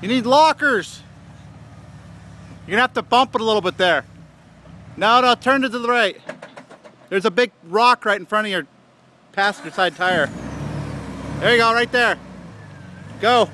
You need lockers. You're gonna have to bump it a little bit there. Now it'll turn it to the right. There's a big rock right in front of your passenger side tire. There you go, right there. Go.